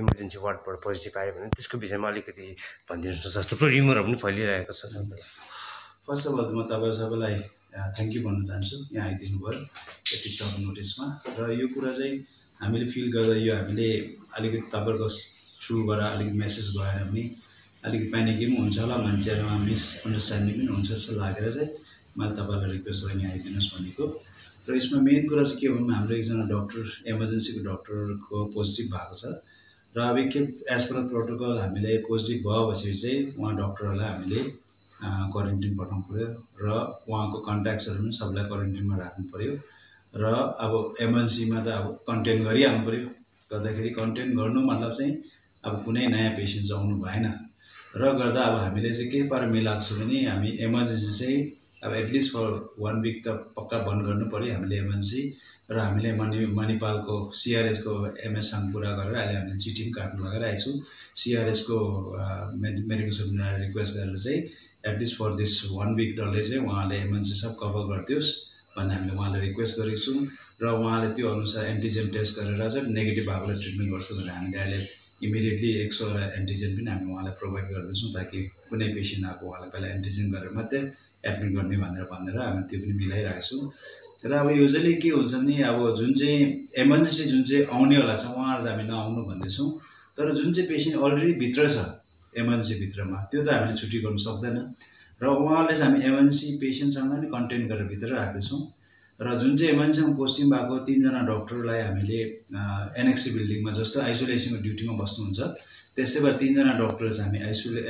Emergency वार्डबाट positive आयो भने त्यसको विषयमा अलिकति भनिदिनुहोस् न जस्तो थुप्रो रिमरहरू पनि फैलिरहेको छ। फर्स्ट अफ अल म तपाईँ सबैलाई थ्याङ्क यू भन्न चाहन्छु। यहाँ आइदिनु भयो यति सर्ट नोटिसमा र यो कुरा चाहिँ हामीले फिल गर्दा यो हामीले अलिकति तपाईँहरूको थ्रुबाट अलिकति मेसेज गएर पनि अलिकति प्यानिकै पनि हुन्छ होला। मान्छेहरूमा मिसअन्डरस्ट्यान्डिङ पनि हुन्छ जस्तो लागेर चाहिँ मैले तपाईँलाई रिक्वेस्ट गरेँ आइदिनुहोस् भनेको। र यसमा मेन कुरा चाहिँ के भने हाम्रो एकजना डक्टर इमर्जेन्सीको डक्टरको पोजिटिभ भएको छ। र अब के एज पर प्रोटोकल हामीले पोजिटिभ भएपछि चाहिँ उहाँ डक्टरहरूलाई हामीले क्वारेन्टिन पठाउनु पऱ्यो र उहाँको कन्ट्याक्ट्सहरू पनि सबलाई क्वारेन्टिनमा राख्नु पऱ्यो र अब इमर्जेन्सीमा त अब कन्टेन गरिहाल्नु पऱ्यो गर्दाखेरि कन्टेन गर्नु मतलब चाहिँ अब कुनै नयाँ पेसेन्ट आउनु भएन। र गर्दा अब हामीले चाहिँ के पारा मिलाएको छौँ भने हामी इमर्जेन्सी चाहिँ अब एटलिस्ट फर वान विक त पक्का बन्द गर्नु पऱ्यो हामीले इमर्जेन्सी र हामीले मणि मणिपालको सिआरएसको एमएससँग कुरा गरेर अहिले हामीले पनि काट्नु लगाइरहेको छौँ। सिआरएसको मेडिकल सुपरिन्टेन्डेन्ट रिक्वेस्ट गरेर चाहिँ at least for this one week डल्लै चाहिँ उहाँले इमर्जेन्सी सब कभर गरिदियोस् भन्ने हामीले उहाँलाई रिक्वेस्ट गरेको छौँ। र उहाँले त्यो अनुसार एन्टिजेन टेस्ट गरेर चाहिँ नेगेटिभ भएकोलाई ट्रिटमेन्ट गर्छ भनेर हामीले अहिले इमिडिएटली एक सौवटा एन्टिजेन पनि हामी उहाँलाई प्रोभाइड गर्दैछौँ ताकि कुनै पेसेन्ट आएको उहाँलाई पहिला एन्टिजेन गरेर मात्रै एडमिट गर्ने भनेर भनेर हामी त्यो पनि मिलाइरहेको छौँ। र अब युजली के हुन्छ भने अब जुन चाहिँ इमर्जेन्सी जुन चाहिँ आउनेवाला छ उहाँहरू चाहिँ हामी नआउनु भन्दैछौँ। तर जुन चाहिँ पेसेन्ट अलरेडी भित्र छ इमर्जेन्सीभित्रमा त्यो त हामीले छुट्टी गर्नु सक्दैन। र उहाँहरूले चाहिँ हामी इमर्जेन्सी पेसेन्टसँग नै कन्टेन्ट गरेर भित्र राख्दैछौँ। र जुन चाहिँ इमर्जेन्सीमा पोस्टिङ भएको तिनजना डक्टरलाई हामीले एनएक्सी बिल्डिङमा जस्तो आइसोलेसनको ड्युटीमा बस्नुहुन्छ। त्यसै भएर तिनजना डक्टर चाहिँ हामी आइसोले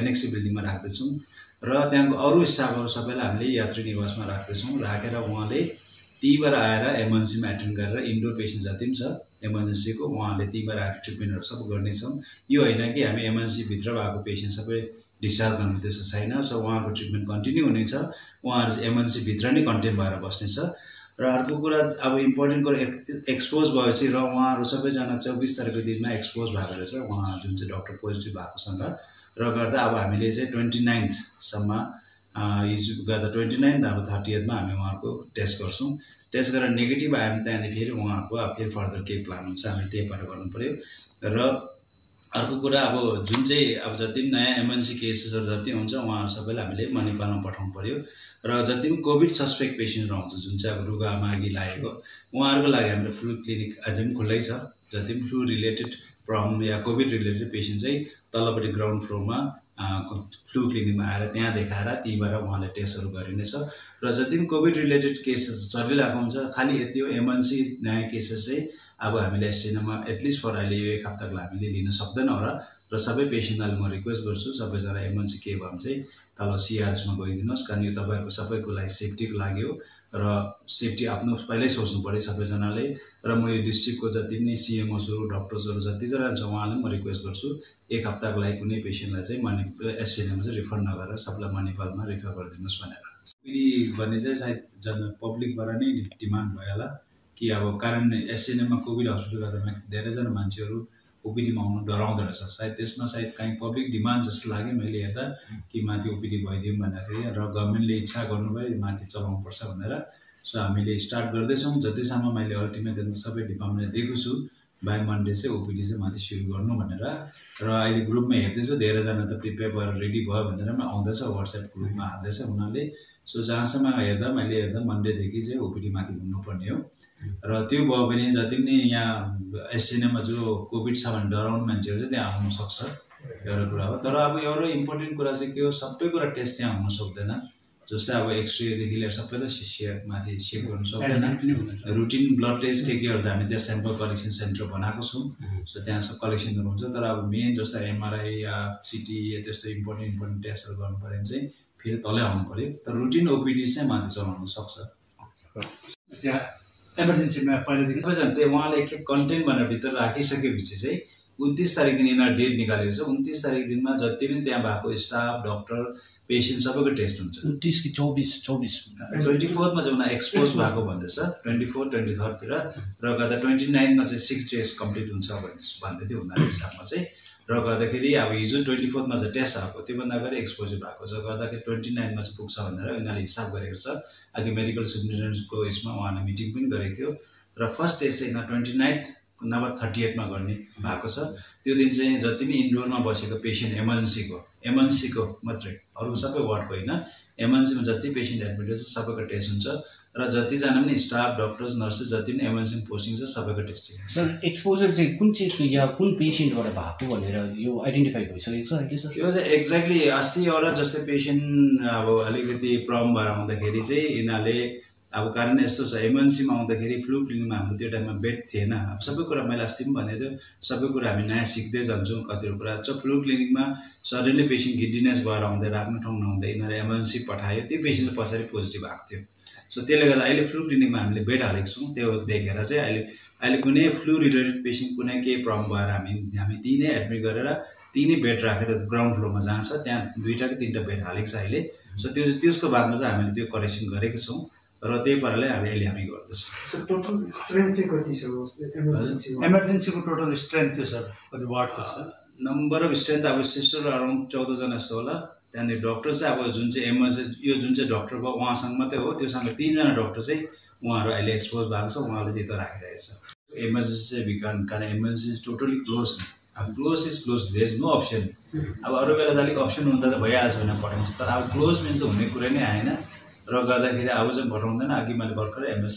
एनएक्सी बिल्डिङमा राख्दैछौँ। र त्यहाँको अरू स्टाफहरू सबैलाई हामीले यात्री निवासमा राख्दैछौँ। राखेर उहाँले त्यहीँबाट आएर इमर्जेन्सीमा एटेन्ड गरेर इन्डोर पेसेन्ट जति पनि छ इमर्जेन्सीको उहाँले त्यहीँबाट आएर ट्रिटमेन्टहरू सब गर्नेछौँ। यो होइन कि हामी इमर्जेन्सीभित्र भएको पेसेन्ट सबै डिस्चार्ज गर्नु त्यस्तो छैन। सो उहाँको ट्रिटमेन्ट कन्टिन्यू हुनेछ। उहाँहरू चाहिँ इमर्जेन्सीभित्र नै कन्टेन्ट भएर बस्नेछ। र अर्को कुरा अब इम्पोर्टेन्ट कुरा एक्सपोज भएपछि र उहाँहरू सबैजना चौबिस तारिकको दिनमा एक्सपोज भएको रहेछ। उहाँ जुन चाहिँ डक्टर पोजिटिभ भएकोसँग र गर्दा अब हामीले चाहिँ ट्वेन्टी नाइन्थसम्म हिजो गर्दा ट्वेन्टी नाइन्थ अब थर्टिएथमा हामी उहाँहरूको टेस्ट गर्छौँ। टेस्ट गरेर नेगेटिभ आयो भने त्यहाँदेखि फेरि उहाँहरूको अब फेरि फर्दर केही प्लान हुन्छ। हामीले त्यही पारा गर्नु पऱ्यो र अर्को कुरा अब जुन चाहिँ अब जति पनि नयाँ इमर्जेन्सी केसेसहरू जति हुन्छ उहाँहरू सबैलाई हामीले मणिपालमा पठाउनु पऱ्यो र जति पनि कोभिड सस्पेक्ट पेसेन्टहरू आउँछ जुन चाहिँ अब रुगा मागी लागेको उहाँहरूको लागि हाम्रो फ्लू क्लिनिक अझै पनि खुल्लै छ। जति पनि फ्लू रिलेटेड प्रब्लम या कोभिड रिलेटेड पेसेन्ट चाहिँ तल्लोपट्टि ग्राउन्ड फ्लोरमा फ्लू क्लिनिकमा आएर त्यहाँ देखाएर त्यहीँबाट उहाँले टेस्टहरू गरिनेछ। र जति पनि कोभिड रिलेटेड केसेस चलिरहेको हुन्छ खालि यति हो इमर्जेन्सी नयाँ केसेस चाहिँ अब हामीले एसटिएनमा एटलिस्ट फर अहिले यो एक हप्ताको हामीले लिन सक्दैनौँ होला र सबै पेसेन्टलाई म रिक्वेस्ट गर्छु सबैजना इमर्जेन्सी के भयो भने चाहिँ तल सिआरएसमा गइदिनुहोस्। कारण यो तपाईँहरूको सबैको लागि सेफ्टीको लागि हो। र सेफ्टी आफ्नो पहिल्यै सोच्नु पऱ्यो सबैजनाले। र म यो डिस्ट्रिक्टको जति पनि सिएमओसहरू डक्टर्सहरू जतिजना छ उहाँलाई म रिक्वेस्ट गर्छु एक हप्ताको लागि कुनै पेसेन्टलाई चाहिँ मणि एससिएनमा चाहिँ रिफर नगरेर सबलाई मणिपालमा रिफर गरिदिनुहोस् भनेर। फेरि भन्ने चाहिँ सायद जन पब्लिकबाट नै डिमान्ड भयो होला कि अब कारण एसएनएममा कोभिड हस्पिटल गर्दामा धेरैजना मान्छेहरू ओपिडीमा आउनु डराउँदो रहेछ। सायद त्यसमा सायद काहीँ पब्लिक डिमान्ड जस्तो लाग्यो मैले हेर्दा कि माथि ओपिडी भइदिउँ भन्दाखेरि र गभर्मेन्टले इच्छा गर्नुभयो माथि चलाउनुपर्छ भनेर। सो हामीले स्टार्ट गर्दैछौँ। जतिसम्म मैले अल्टिमेट सबै डिपार्टमेन्टले दिएको छु। बाई मन्डे चाहिँ ओपिडी चाहिँ माथि सुरु गर्नु भनेर र अहिले ग्रुपमा हेर्दैछु धेरैजना त प्रिपेयर भएर रेडी भयो भनेर पनि आउँदैछ वाट्सएप ग्रुपमा हाल्दैछ उनीहरूले। सो जहाँसम्म हेर्दा मैले हेर्दा मन्डेदेखि चाहिँ ओपिडी माथि हुनुपर्ने हो। र त्यो भयो भने जति पनि यहाँ एसएनएममा जो कोभिड छ भने डराउने मान्छेहरू चाहिँ त्यहाँ आउनु सक्छ। एउटा कुरा हो। तर अब एउटा इम्पोर्टेन्ट कुरा चाहिँ के हो सबै कुरा टेस्ट त्यहाँ हुन सक्दैन। जस्तै अब एक्सरेदेखि लिएर सबैलाई सेयर माथि सेभ गर्नु सक्दैन। रुटिन ब्लड टेस्ट के केहरू त हामी त्यहाँ सेम्पल कलेक्सन सेन्टर बनाएको छौँ। सो त्यहाँ सब कलेक्सनहरू हुन्छ। तर अब मेन जस्तो एमआरआई या सिटी त्यस्तो इम्पोर्टेन्ट इम्पोर्टेन्ट टेस्टहरू गर्नु पऱ्यो भने चाहिँ फेरि तलै आउनु पऱ्यो। तर रुटिन ओपिडी चाहिँ माथि चलाउनु सक्छ। त्यहाँ इमर्जेन्सीमा पहिलादेखि सबैजना त्यो उहाँले एकखेप कन्टेन्ट भनेर भित्र राखिसकेपछि चाहिँ उन्तिस तारिक दिन यिनीहरू डेट निकालेको छ। उन्तिस तारिक दिनमा जति पनि त्यहाँ भएको स्टाफ डक्टर पेसेन्ट सबैको टेस्ट हुन्छ। उन्तिस कि चौबिस? चौबिस। ट्वेन्टी फोरमा चाहिँ उनीहरू एक्सपोज भएको भन्दैछ। ट्वेन्टी फोर ट्वेन्टी थर्डतिर। र गर्दा ट्वेन्टी नाइनमा चाहिँ सिक्स डेज कम्प्लिट हुन्छ भन्दै थियो उनीहरूको हिसाबमा चाहिँ। र गर्दाखेरि अब हिजो ट्वेन्टी फोर्थमा चाहिँ टेस्ट आएको। त्योभन्दा अगाडि एक्सपोजर भएको छ। गर्दाखेरि ट्वेन्टी नाइनमा चाहिँ पुग्छ भनेर उनीहरूले हिसाब गरेको छ। अघि मेडिकल सुपरिन्टेन्डेन्टको यसमा उहाँले मिटिङ पनि गरेको थियो। र फर्स्ट टेस्ट चाहिँ यिनीहरू ट्वेन्टी नाइन्थ नभए थर्टी एटमा गर्ने भएको छ। त्यो दिन चाहिँ जति पनि इन्डोरमा बसेको पेसेन्ट इमर्जेन्सीको इमर्जेन्सीको मात्रै अरू सबै वार्डको होइन इमर्जेन्सीमा जति पेसेन्ट एडमिट छ सबैको टेस्ट हुन्छ र जतिजना पनि स्टाफ डक्टर्स नर्सेस जति पनि इमर्जेन्सी पोस्टिङ छ सबैको हुन्छ। सर एक्सपोजर चाहिँ कुन चाहिँ या कुन पेसेन्टबाट भएको भनेर यो आइडेन्टिफाई भइसकेको छ अहिले सर? त्यो चाहिँ एक्ज्याक्टली अस्ति एउटा जस्तै पेसेन्ट अब अलिकति प्रब्लम भएर आउँदाखेरि चाहिँ यिनीहरूले अब कारण यस्तो छ इमर्जेन्सीमा आउँदाखेरि फ्लु क्लिनिकमा हाम्रो त्यो टाइममा बेड थिएन। अब सबै कुरा मैले अस्ति पनि भनेको थियो सबै कुरा हामी नयाँ सिक्दै जान्छौँ कतिवटा कुरा छ। फ्लु क्लिनिकमा सडनली पेसेन्ट गिडिनेस भएर आउँदै राख्ने ठाउँ नहुँदै यिनीहरूले इमर्जेन्सी पठायो। त्यो पेसेन्ट पछाडि पोजिटिभ आएको थियो। सो त्यसले गर्दा अहिले फ्लु क्लिनिकमा हामीले बेड हालेको छौँ। त्यो देखेर चाहिँ अहिले अहिले कुनै फ्लु रिलेटेड पेसेन्ट कुनै केही प्रब्लम भएर हामी हामी त्यहीँ नै एडमिट गरेर त्यहीँ नै बेड राखेर ग्राउन्ड फ्लोरमा जहाँ छ त्यहाँ दुईवटा कि तिनवटा बेड हालेको छ अहिले। सो त्यो त्यसको बादमा चाहिँ हामीले त्यो करेक्सन गरेको छौँ। र त्यही पाराले हामी अहिले हामी गर्दैछौँ टोटल स्ट्रेन्थ चाहिँ कति छ इमर्जेन्सीको टोटल स्ट्रेन्थ थियो सर कति वार्डको छ नम्बर अफ स्ट्रेन्थ अब सिस्टर अराउन्ड चौधजना जस्तो होला त्यहाँदेखि डक्टर चाहिँ अब जुन चाहिँ इमर्जेन्सी यो जुन चाहिँ डक्टर भयो उहाँसँग मात्रै हो त्योसँग तिनजना डक्टर चाहिँ उहाँहरू अहिले एक्सपोज भएको छ उहाँले चाहिँ यता राखिरहेको छ इमर्जेन्सी चाहिँ बिकान कारण इमर्जेन्सी टोटली क्लोज अब close is close there is no option अब अरू बेला चाहिँ अलिक अप्सन हुँदा त भइहाल्छ भनेर पठाउँछ तर अब क्लोज मिन्स त हुने कुरै नै आएन र गर्दाखेरि अब चाहिँ पठाउँदैन अघि मैले भर्खर एमएस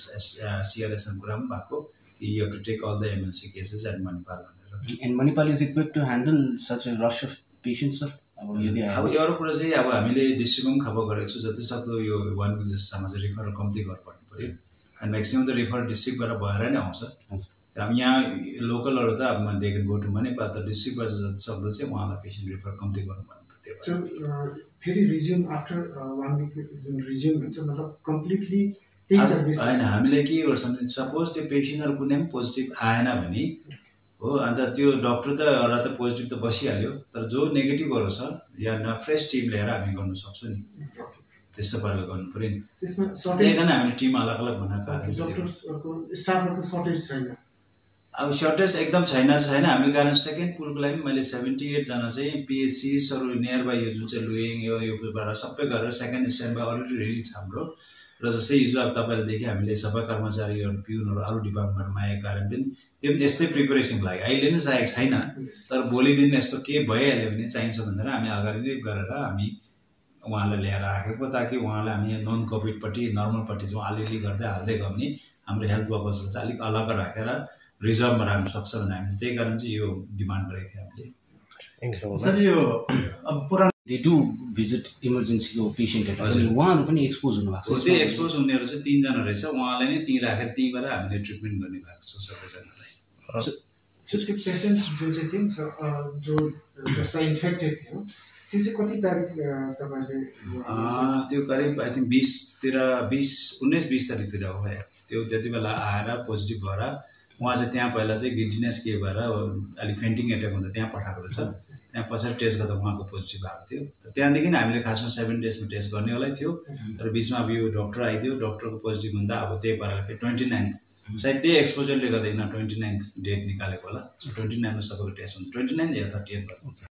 सिआरएसएम कुरा पनि भएको कि you to take all the MNC cases and Manipal भनेर। And Manipal is equip to handle such rush of patient sir अब यदि अब एउटा कुरा चाहिँ अब हामीले डिस्ट्रिक्टमा पनि खबर गरेको छु जति सक्दो यो वान विक जस्तोसम्म चाहिँ रिफर कम्ती गर्नुपर्ने पऱ्यो। एन्ड म्याक्सिमम् त रिफर डिस्ट्रिक्टबाट भएर नै आउँछ। अब यहाँ लोकलहरू त अब देखि गो टु नेपाल त डिस्ट्रिक्टबाट जति सक्दो चाहिँ उहाँलाई पेसेन्ट रिफर कम्ती गर्नुपर्ने। फेरि रिज्युम आफ्टर वान विक जुन रिज्युम हुन्छ मतलब कम्प्लिटली त्यही सर्भिस होइन हामीले के गर्छौँ सपोज त्यो पेसेन्टहरू कुनै पनि पोजिटिभ आएन भने हो अन्त त्यो डक्टर त एउटा त पोजिटिभ त बसिहाल्यो तर जो नेगेटिभहरू छ या न फ्रेस टिम लिएर हामी गर्नु सक्छौँ नि। त्यस्तो पाराले गर्नु पऱ्यो नि। त्यसमा त्यही सर्टेज कारण हामी टिम अलग अलग त्यो। डक्टर्सहरूको स्टाफहरूको सर्टेज छैन। अब सर्टेज एकदम छैन छैन। हामीले कारण सेकेन्ड पुलको लागि मैले सेभेन्टी एटजना चाहिँ पिएचसिसहरू नियर बाई यो जुन चाहिँ लुइङ यो योबाट सबै गरेर second stand by already ready छ हाम्रो। र जस्तै हिजो अब तपाईँले देखेँ हामीले सबै कर्मचारीहरू पिउनहरू अरू डिपार्टमेन्टमा आएको कारण पनि त्यो पनि यस्तै प्रिपेरेसन लाग्यो अहिले नै चाहिएको छैन तर भोलि दिन यस्तो के भइहाल्यो भने चाहिन्छ भनेर हामी अगाडि नै गरेर हामी उहाँलाई ल्याएर राखेको ताकि उहाँलाई हामी नन कोभिडपट्टि नर्मलपट्टि चाहिँ अलिअलि गर्दै हाल्दै गयो भने हाम्रो हेल्थ वर्कर्सलाई चाहिँ अलिक अलग राखेर रिजर्भमा राख्नु सक्छ भने हामी त्यही कारण चाहिँ यो डिमान्ड गरेको थियो हामीले। सर यो अब पुरानो दे डु भिजिट इमर्जेन्सीको पेसेन्टहरू हजुर। उहाँहरू पनि एक्सपोज हुनुभएको छ। त्यो एक्सपोज हुनेहरू चाहिँ तिनजना रहेछ। उहाँलाई नै त्यहीँ राखेर त्यहीँबाट हामीले ट्रिटमेन्ट गर्ने भएको छ सबैजनालाई। त्यो पेसेन्ट जुन चाहिँ थियो अ, जो जसलाई इन्फेक्टेड थियो त्यो चाहिँ कति तारिक अ, तपाईँले अँ, त्यो करिब आई थिङ्क बिसतिर बिस उन्नाइस बिस तारिकतिर हो त्यो त्यति बेला आएर पोजिटिभ भएर उहाँ चाहिँ त्यहाँ पहिला चाहिँ गिन्टिनेस के भएर अलिक फेन्टिङ एट्याक हुँदा त्यहाँ पठाएको रहेछ। त्यहाँ पछाडि टेस्ट गर्दा उहाँको पोजिटिभ आएको थियो। त्यहाँदेखि हामीले खासमा सेभेन डेजमा टेस्ट गर्नेवालै थियो। तर बिचमा अब यो डक्टर आइदियो। डक्टरको पोजिटिभ हुँदा अब त्यही पाराले फेरि ट्वेन्टी नाइन्थ सायद त्यही एक्सपोजरले गर्दा यिनीहरू ट्वेन्टी नाइन्थ डेट निकालेको होला। सो ट्वेन्टी नाइनमा सबैको टेस्ट हुन्छ। ट्वेन्टी नाइन या थर्टी एट